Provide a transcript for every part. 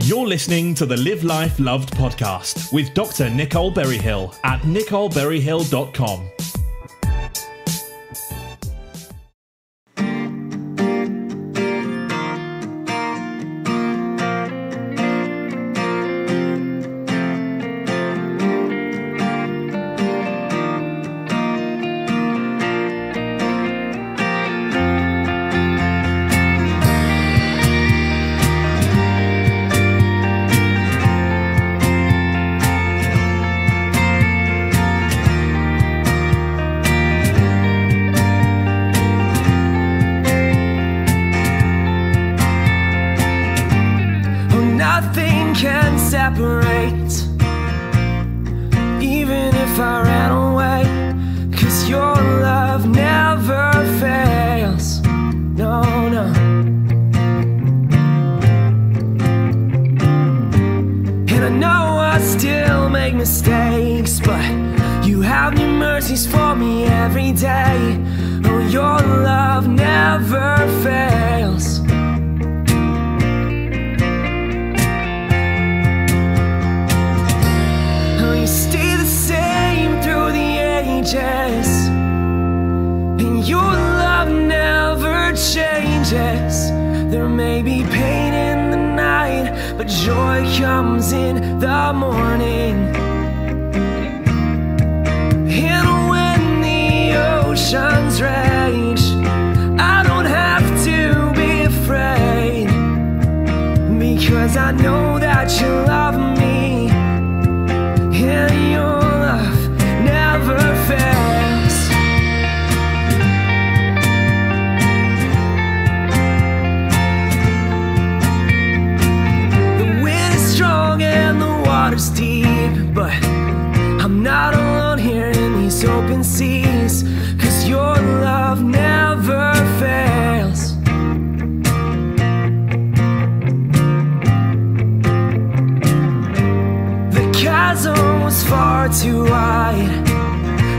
You're listening to the Live Life Loved podcast with Dr. Nicole Berryhill at nicoleberryhill.com. love never fails. No, no. And I know I still make mistakes, but you have new mercies for me every day. Oh, your love never fails. Joy comes in the morning. And when the oceans rage, I don't have to be afraid. Because I know that you love me. Far too wide.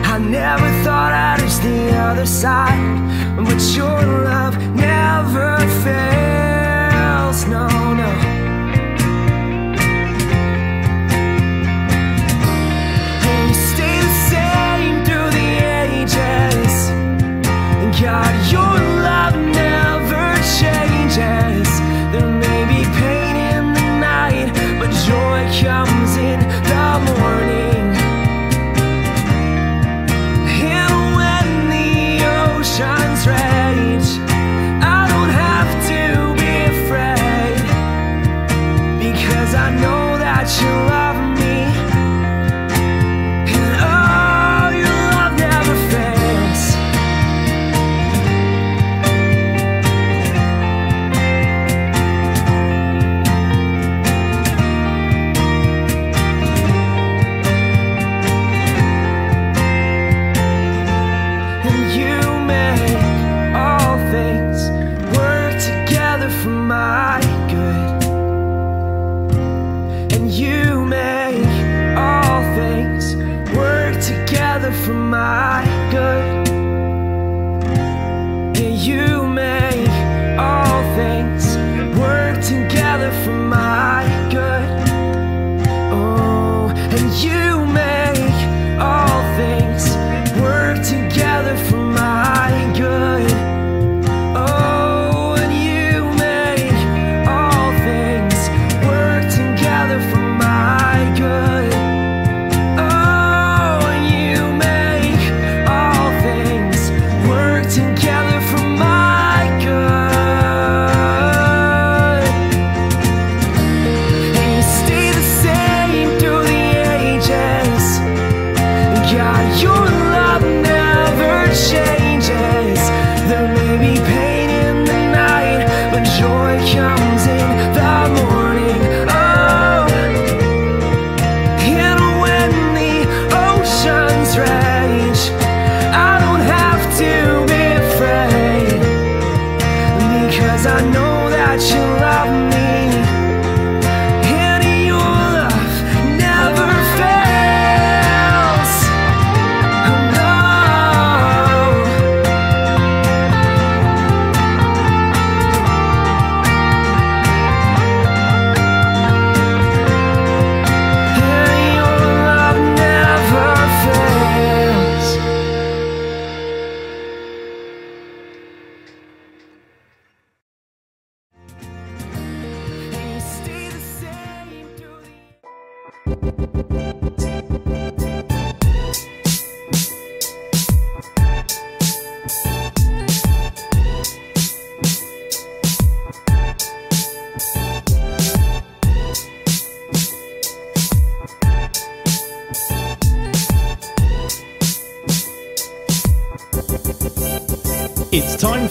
I never thought I'd reach the other side, but your love never fails. No, no. And you stay the same through the ages. God, for my good. Yeah, you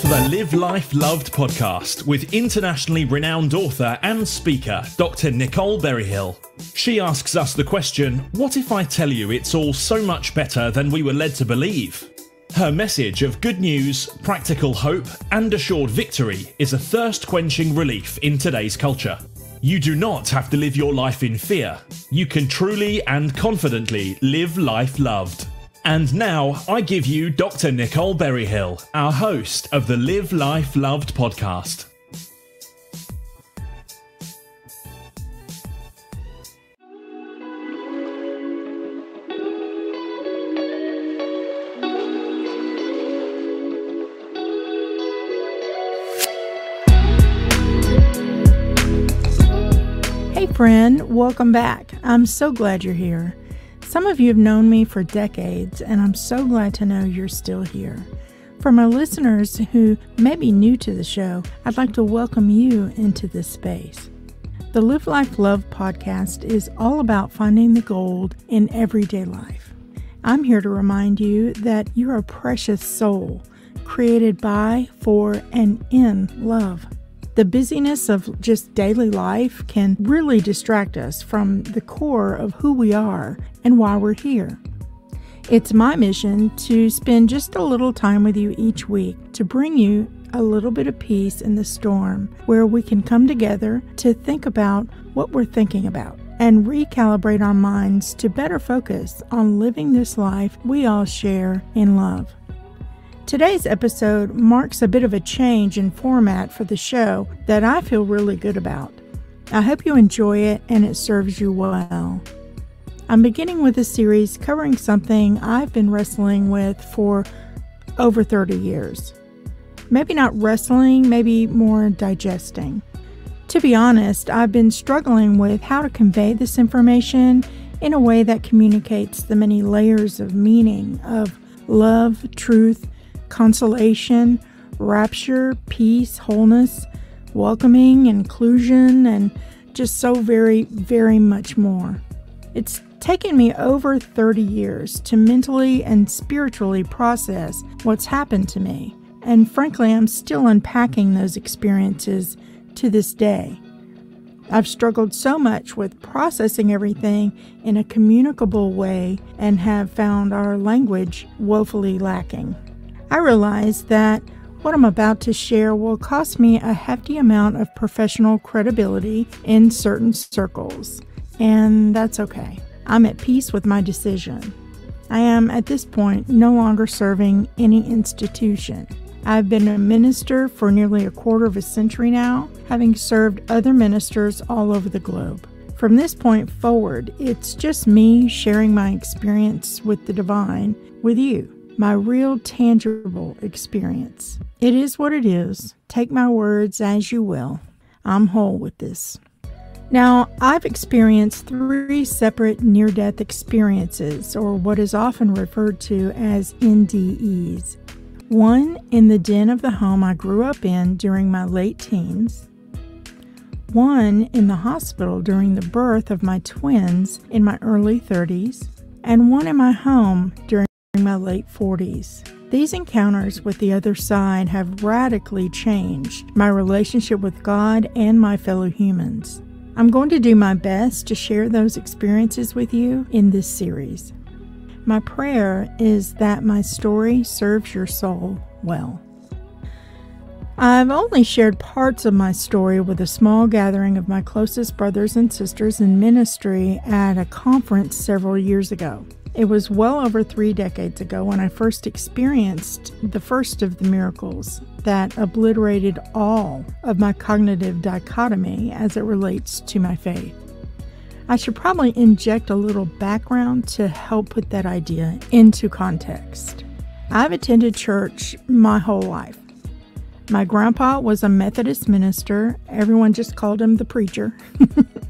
For the Live Life Loved podcast with internationally renowned author and speaker, Dr. Nicole Berryhill. She asks us the question What if I tell you it's all so much better than we were led to believe? Her message of good news, practical hope, and assured victory is a thirst quenching relief in today's culture. You do not have to live your life in fear. You can truly and confidently live life loved. And now I give you Dr. Nicole Berryhill, our host of the Live Life Loved podcast. Hey, friend, welcome back. I'm so glad you're here. Some of you have known me for decades, and I'm so glad to know you're still here. For my listeners who may be new to the show, I'd like to welcome you into this space. The Live Life Love podcast is all about finding the gold in everyday life. I'm here to remind you that you're a precious soul created by, for, and in love. The busyness of just daily life can really distract us from the core of who we are and why we're here. It's my mission to spend just a little time with you each week to bring you a little bit of peace in the storm where we can come together to think about what we're thinking about and recalibrate our minds to better focus on living this life we all share in love. Today's episode marks a bit of a change in format for the show that I feel really good about. I hope you enjoy it and it serves you well. I'm beginning with a series covering something I've been wrestling with for over 30 years. Maybe not wrestling, maybe more digesting. To be honest, I've been struggling with how to convey this information in a way that communicates the many layers of meaning of love, truth, consolation, rapture, peace, wholeness, welcoming, inclusion, and just so very, very much more. It's taken me over 30 years to mentally and spiritually process what's happened to me, and frankly, I'm still unpacking those experiences to this day. I've struggled so much with processing everything in a communicable way and have found our language woefully lacking. I realize that what I'm about to share will cost me a hefty amount of professional credibility in certain circles, and that's okay. I'm at peace with my decision. I am at this point no longer serving any institution. I've been a minister for nearly a quarter of a century now, having served other ministers all over the globe. From this point forward, it's just me sharing my experience with the divine with you my real tangible experience. It is what it is. Take my words as you will. I'm whole with this. Now, I've experienced three separate near death experiences, or what is often referred to as NDEs. One in the den of the home I grew up in during my late teens, one in the hospital during the birth of my twins in my early 30s, and one in my home during my late 40s. These encounters with the other side have radically changed my relationship with God and my fellow humans. I'm going to do my best to share those experiences with you in this series. My prayer is that my story serves your soul well. I've only shared parts of my story with a small gathering of my closest brothers and sisters in ministry at a conference several years ago. It was well over three decades ago when I first experienced the first of the miracles that obliterated all of my cognitive dichotomy as it relates to my faith. I should probably inject a little background to help put that idea into context. I've attended church my whole life. My grandpa was a Methodist minister. Everyone just called him the preacher.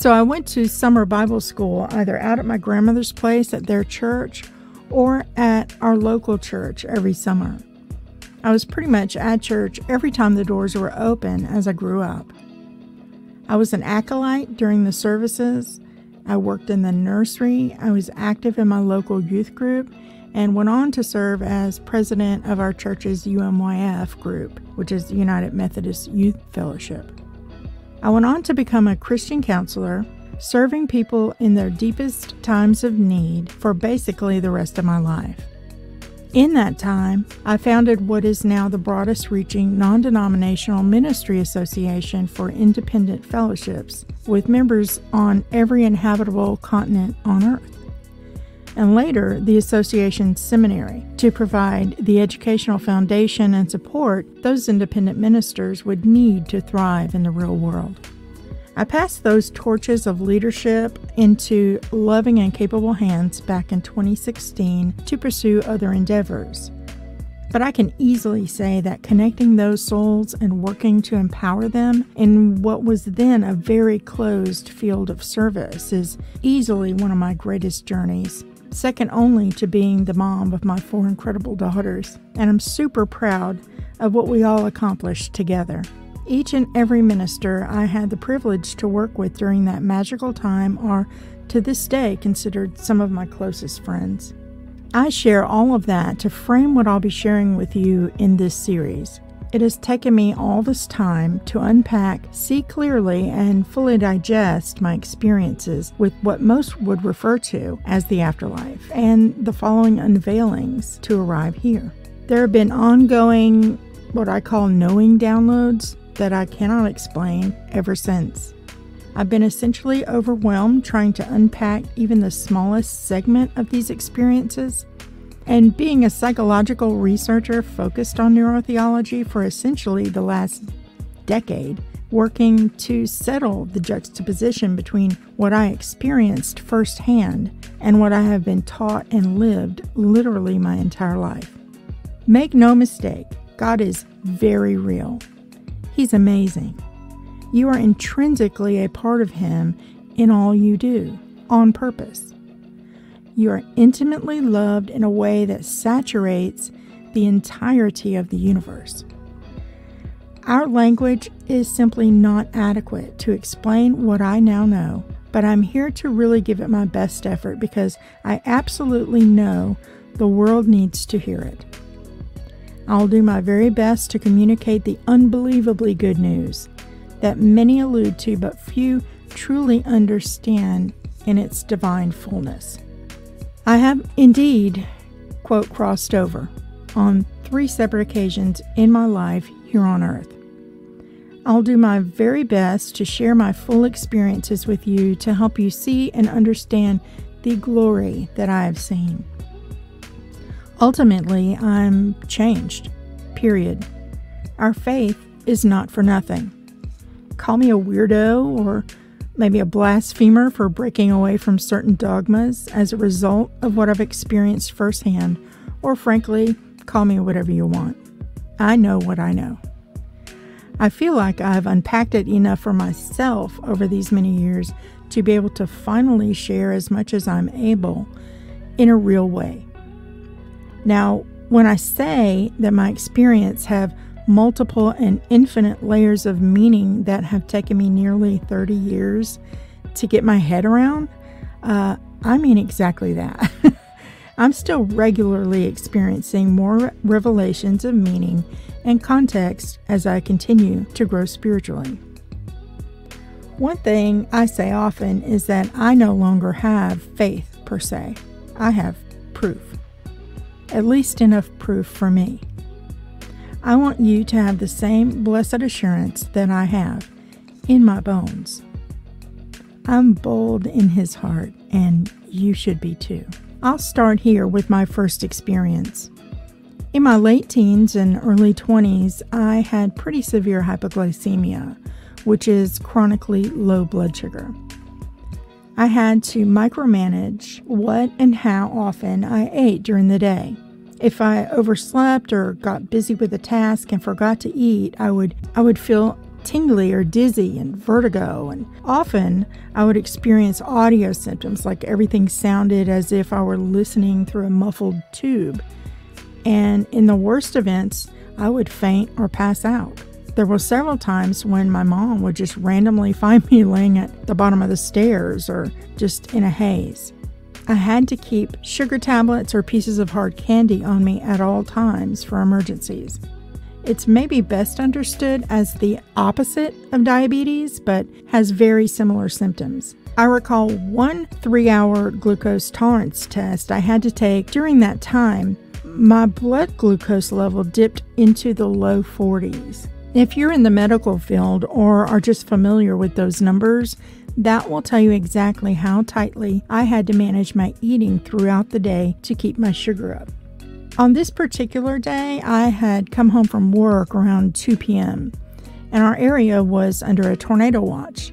So I went to summer Bible school either out at my grandmother's place at their church or at our local church every summer. I was pretty much at church every time the doors were open as I grew up. I was an acolyte during the services. I worked in the nursery. I was active in my local youth group and went on to serve as president of our church's UMYF group, which is United Methodist Youth Fellowship. I went on to become a Christian counselor, serving people in their deepest times of need for basically the rest of my life. In that time, I founded what is now the broadest reaching non denominational ministry association for independent fellowships, with members on every inhabitable continent on earth. And later, the association's seminary to provide the educational foundation and support those independent ministers would need to thrive in the real world. I passed those torches of leadership into loving and capable hands back in 2016 to pursue other endeavors. But I can easily say that connecting those souls and working to empower them in what was then a very closed field of service is easily one of my greatest journeys, second only to being the mom of my four incredible daughters. And I'm super proud of what we all accomplished together. Each and every minister I had the privilege to work with during that magical time are, to this day, considered some of my closest friends. I share all of that to frame what I'll be sharing with you in this series. It has taken me all this time to unpack, see clearly, and fully digest my experiences with what most would refer to as the afterlife and the following unveilings to arrive here. There have been ongoing, what I call knowing downloads that I cannot explain ever since. I've been essentially overwhelmed trying to unpack even the smallest segment of these experiences. And being a psychological researcher focused on neurotheology for essentially the last decade, working to settle the juxtaposition between what I experienced firsthand and what I have been taught and lived literally my entire life. Make no mistake, God is very real. He's amazing. You are intrinsically a part of Him in all you do, on purpose. You are intimately loved in a way that saturates the entirety of the universe. Our language is simply not adequate to explain what I now know, but I'm here to really give it my best effort because I absolutely know the world needs to hear it. I'll do my very best to communicate the unbelievably good news that many allude to but few truly understand in its divine fullness. I have indeed, quote, crossed over on three separate occasions in my life here on earth. I'll do my very best to share my full experiences with you to help you see and understand the glory that I have seen. Ultimately, I'm changed. Period. Our faith is not for nothing. Call me a weirdo or maybe a blasphemer for breaking away from certain dogmas as a result of what I've experienced firsthand, or frankly, call me whatever you want. I know what I know. I feel like I've unpacked it enough for myself over these many years to be able to finally share as much as I'm able in a real way. Now, when I say that my experience have multiple and infinite layers of meaning that have taken me nearly 30 years to get my head around, uh, I mean exactly that. I'm still regularly experiencing more revelations of meaning and context as I continue to grow spiritually. One thing I say often is that I no longer have faith per se, I have proof at least enough proof for me. I want you to have the same blessed assurance that I have in my bones. I'm bold in his heart, and you should be too. I'll start here with my first experience. In my late teens and early 20s, I had pretty severe hypoglycemia, which is chronically low blood sugar. I had to micromanage what and how often I ate during the day. If I overslept or got busy with a task and forgot to eat, I would I would feel tingly or dizzy and vertigo, and often I would experience audio symptoms like everything sounded as if I were listening through a muffled tube. And in the worst events, I would faint or pass out. There were several times when my mom would just randomly find me laying at the bottom of the stairs or just in a haze. I had to keep sugar tablets or pieces of hard candy on me at all times for emergencies. It's maybe best understood as the opposite of diabetes, but has very similar symptoms. I recall one three hour glucose tolerance test I had to take during that time. My blood glucose level dipped into the low 40s. If you're in the medical field or are just familiar with those numbers, that will tell you exactly how tightly I had to manage my eating throughout the day to keep my sugar up. On this particular day, I had come home from work around 2 p.m., and our area was under a tornado watch.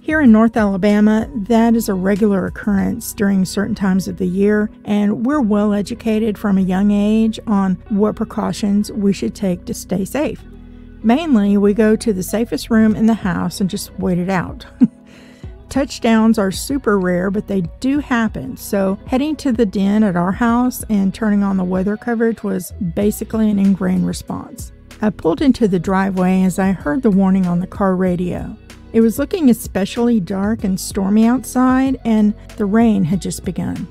Here in North Alabama, that is a regular occurrence during certain times of the year, and we're well educated from a young age on what precautions we should take to stay safe. Mainly, we go to the safest room in the house and just wait it out. Touchdowns are super rare, but they do happen. So, heading to the den at our house and turning on the weather coverage was basically an ingrained response. I pulled into the driveway as I heard the warning on the car radio. It was looking especially dark and stormy outside, and the rain had just begun.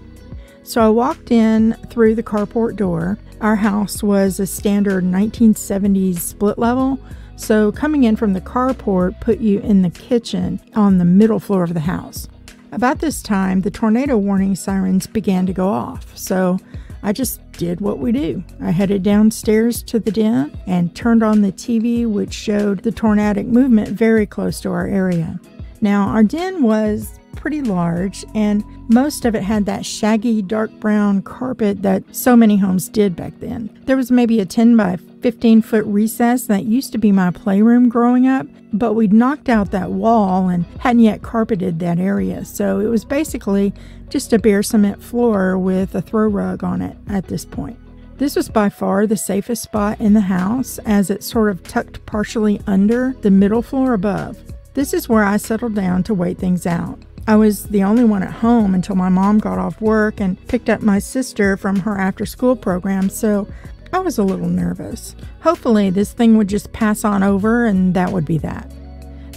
So I walked in through the carport door. Our house was a standard 1970s split level, so, coming in from the carport put you in the kitchen on the middle floor of the house. About this time, the tornado warning sirens began to go off, so I just did what we do. I headed downstairs to the den and turned on the TV, which showed the tornadic movement very close to our area. Now, our den was pretty large, and most of it had that shaggy dark brown carpet that so many homes did back then. There was maybe a 10 by 15 foot recess that used to be my playroom growing up, but we'd knocked out that wall and hadn't yet carpeted that area, so it was basically just a bare cement floor with a throw rug on it at this point. This was by far the safest spot in the house as it sort of tucked partially under the middle floor above. This is where I settled down to wait things out. I was the only one at home until my mom got off work and picked up my sister from her after school program, so I was a little nervous. Hopefully, this thing would just pass on over and that would be that.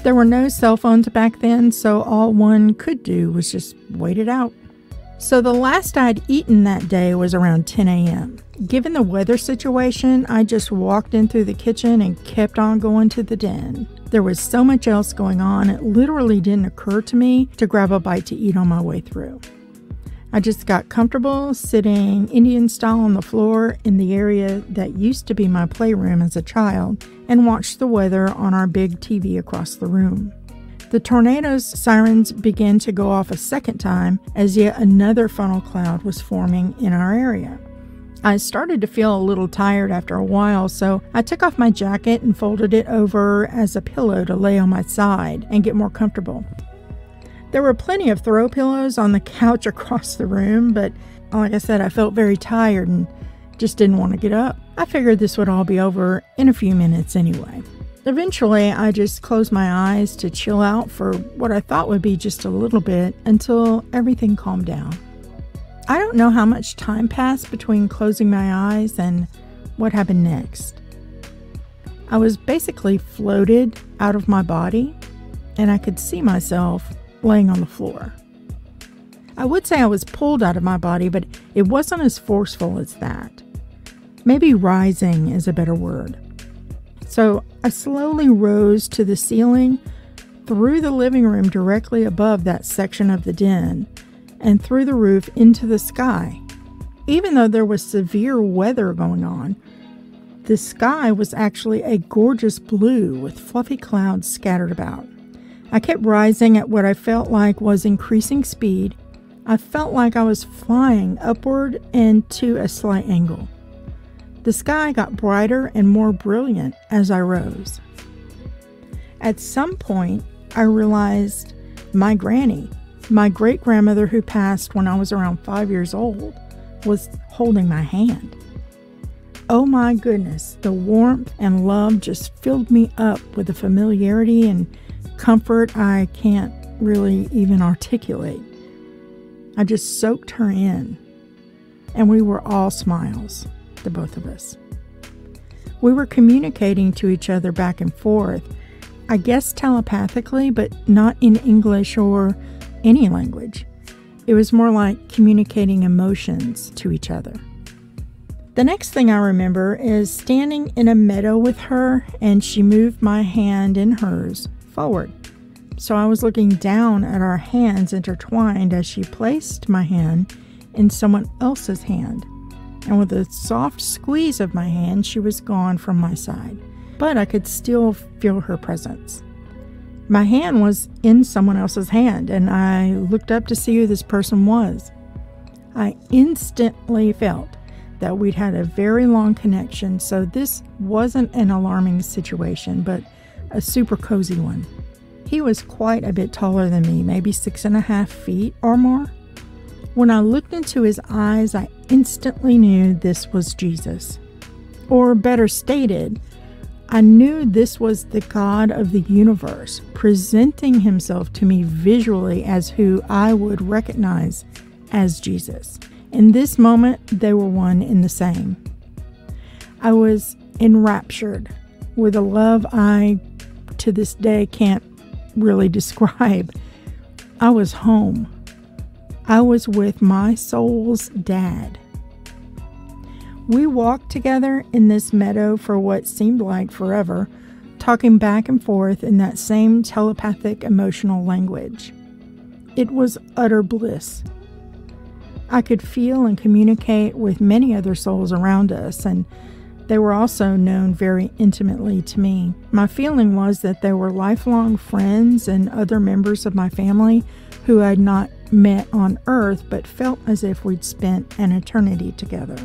There were no cell phones back then, so all one could do was just wait it out. So, the last I'd eaten that day was around 10 a.m. Given the weather situation, I just walked in through the kitchen and kept on going to the den. There was so much else going on, it literally didn't occur to me to grab a bite to eat on my way through. I just got comfortable sitting Indian style on the floor in the area that used to be my playroom as a child and watched the weather on our big TV across the room. The tornado's sirens began to go off a second time as yet another funnel cloud was forming in our area. I started to feel a little tired after a while, so I took off my jacket and folded it over as a pillow to lay on my side and get more comfortable. There were plenty of throw pillows on the couch across the room, but like I said, I felt very tired and just didn't want to get up. I figured this would all be over in a few minutes anyway. Eventually, I just closed my eyes to chill out for what I thought would be just a little bit until everything calmed down. I don't know how much time passed between closing my eyes and what happened next. I was basically floated out of my body, and I could see myself laying on the floor. I would say I was pulled out of my body, but it wasn't as forceful as that. Maybe rising is a better word. So I slowly rose to the ceiling through the living room directly above that section of the den and through the roof into the sky. Even though there was severe weather going on, the sky was actually a gorgeous blue with fluffy clouds scattered about. I kept rising at what I felt like was increasing speed. I felt like I was flying upward and to a slight angle. The sky got brighter and more brilliant as I rose. At some point, I realized my granny my great grandmother, who passed when I was around five years old, was holding my hand. oh my goodness, the warmth and love just filled me up with a familiarity and comfort I can't really even articulate. I just soaked her in, and we were all smiles, the both of us. We were communicating to each other back and forth, I guess telepathically, but not in English or any language. It was more like communicating emotions to each other. The next thing I remember is standing in a meadow with her, and she moved my hand in hers forward. So I was looking down at our hands intertwined as she placed my hand in someone else's hand. And with a soft squeeze of my hand, she was gone from my side. But I could still feel her presence. My hand was in someone else's hand, and I looked up to see who this person was. I instantly felt that we'd had a very long connection, so this wasn't an alarming situation, but a super cozy one. He was quite a bit taller than me, maybe six and a half feet or more. When I looked into his eyes, I instantly knew this was Jesus. Or better stated, I knew this was the God of the universe presenting himself to me visually as who I would recognize as Jesus. In this moment, they were one in the same. I was enraptured with a love I, to this day, can't really describe. I was home. I was with my soul's dad. We walked together in this meadow for what seemed like forever, talking back and forth in that same telepathic emotional language. It was utter bliss. I could feel and communicate with many other souls around us, and they were also known very intimately to me. My feeling was that they were lifelong friends and other members of my family who I'd not met on earth but felt as if we'd spent an eternity together.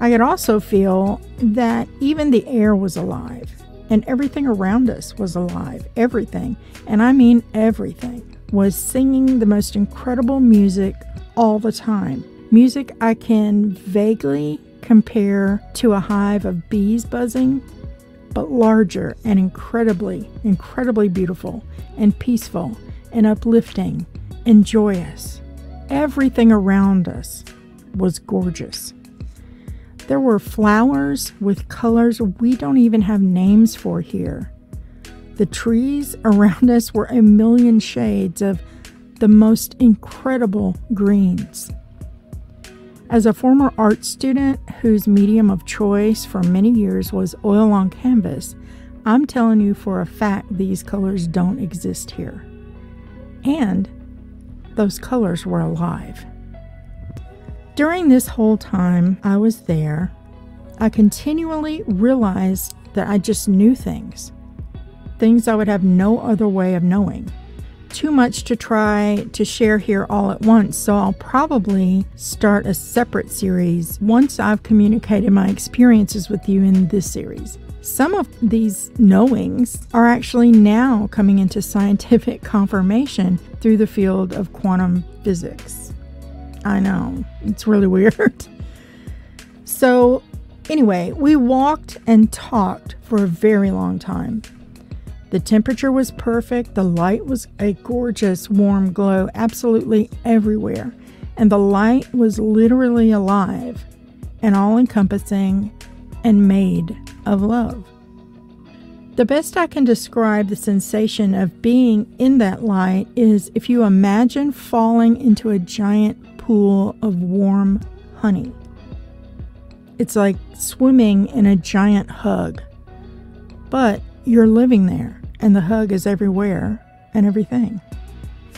I could also feel that even the air was alive and everything around us was alive. Everything, and I mean everything, was singing the most incredible music all the time. Music I can vaguely compare to a hive of bees buzzing, but larger and incredibly, incredibly beautiful and peaceful and uplifting and joyous. Everything around us was gorgeous. There were flowers with colors we don't even have names for here. The trees around us were a million shades of the most incredible greens. As a former art student whose medium of choice for many years was oil on canvas, I'm telling you for a fact these colors don't exist here. And those colors were alive. During this whole time I was there, I continually realized that I just knew things, things I would have no other way of knowing too much to try to share here all at once, so I'll probably start a separate series once I've communicated my experiences with you in this series. Some of these knowings are actually now coming into scientific confirmation through the field of quantum physics. I know, it's really weird. So, anyway, we walked and talked for a very long time. The temperature was perfect, the light was a gorgeous warm glow absolutely everywhere, and the light was literally alive and all encompassing and made of love. The best I can describe the sensation of being in that light is if you imagine falling into a giant pool of warm honey. It's like swimming in a giant hug, but you're living there, and the hug is everywhere and everything.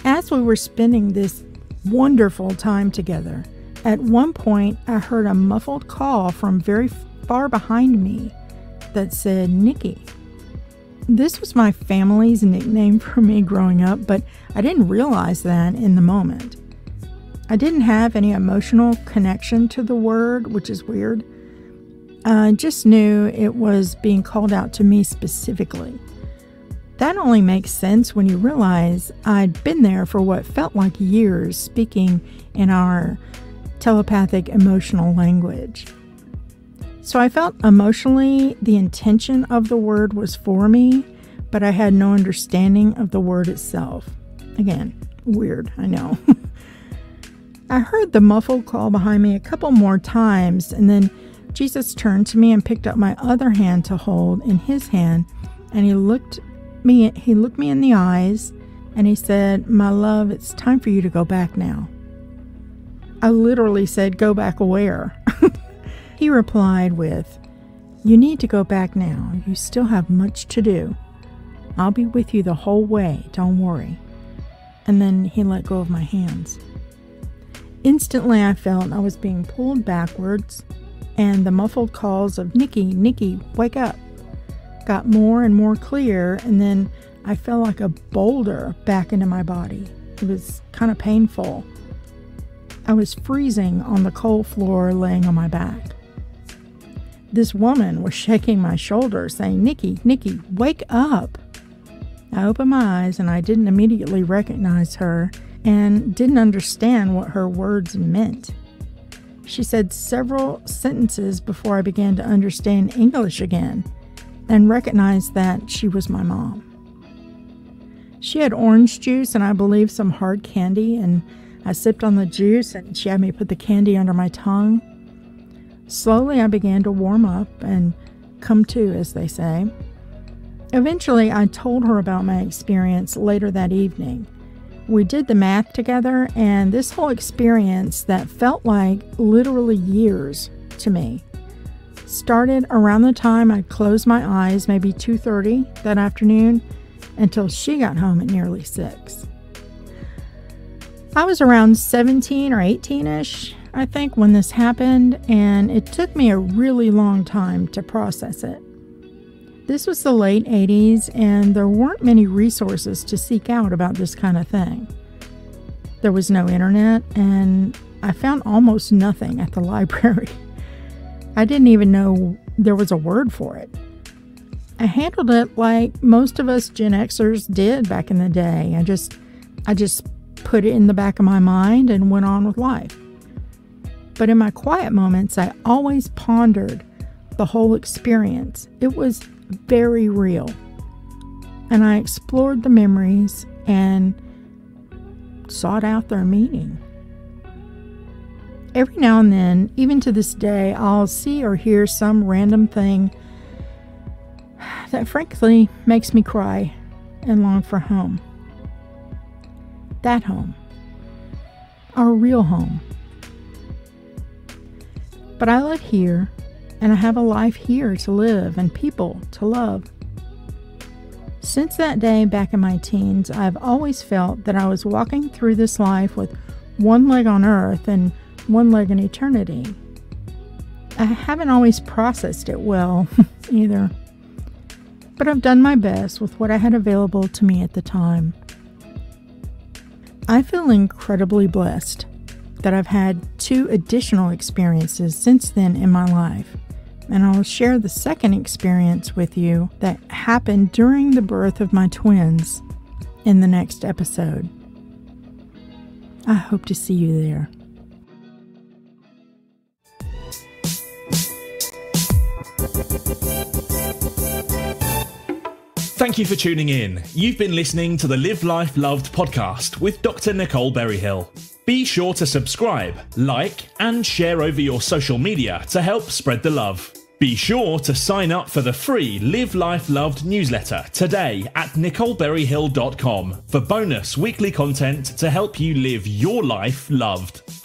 As we were spending this wonderful time together, at one point I heard a muffled call from very far behind me that said, Nikki. This was my family's nickname for me growing up, but I didn't realize that in the moment. I didn't have any emotional connection to the word, which is weird. I just knew it was being called out to me specifically. That only makes sense when you realize I'd been there for what felt like years speaking in our telepathic emotional language. So I felt emotionally the intention of the word was for me, but I had no understanding of the word itself. Again, weird, I know. I heard the muffled call behind me a couple more times, and then Jesus turned to me and picked up my other hand to hold in his hand, and he looked me he looked me in the eyes and he said, "My love, it's time for you to go back now." I literally said, "Go back where?" he replied with, "You need to go back now. You still have much to do. I'll be with you the whole way. Don't worry." And then he let go of my hands. Instantly, I felt I was being pulled backwards, and the muffled calls of Nikki, Nikki, wake up got more and more clear, and then I felt like a boulder back into my body. It was kind of painful. I was freezing on the cold floor laying on my back. This woman was shaking my shoulder, saying, Nikki, Nikki, wake up. I opened my eyes and I didn't immediately recognize her and didn't understand what her words meant. She said several sentences before I began to understand English again and recognized that she was my mom. She had orange juice and I believe some hard candy, and I sipped on the juice and she had me put the candy under my tongue. Slowly, I began to warm up and come to, as they say. Eventually, I told her about my experience later that evening. We did the math together, and this whole experience that felt like literally years to me started around the time I closed my eyes, maybe 2:30 that afternoon, until she got home at nearly 6. I was around 17 or 18ish, I think, when this happened, and it took me a really long time to process it. This was the late 80s, and there weren't many resources to seek out about this kind of thing. There was no internet, and I found almost nothing at the library. I didn't even know there was a word for it. I handled it like most of us Gen Xers did back in the day. I just I just put it in the back of my mind and went on with life. But in my quiet moments, I always pondered the whole experience. It was very real. And I explored the memories and sought out their meaning. Every now and then, even to this day, I'll see or hear some random thing that frankly makes me cry and long for home. That home. Our real home. But I live here, and I have a life here to live and people to love. Since that day back in my teens, I've always felt that I was walking through this life with one leg on earth and one leg in eternity. I haven't always processed it well either, but I've done my best with what I had available to me at the time. I feel incredibly blessed that I've had two additional experiences since then in my life, and I'll share the second experience with you that happened during the birth of my twins in the next episode. I hope to see you there. Thank you for tuning in. You've been listening to the Live Life Loved podcast with Dr. Nicole Berryhill. Be sure to subscribe, like, and share over your social media to help spread the love. Be sure to sign up for the free Live Life Loved newsletter today at nicoleberryhill.com for bonus weekly content to help you live your life loved.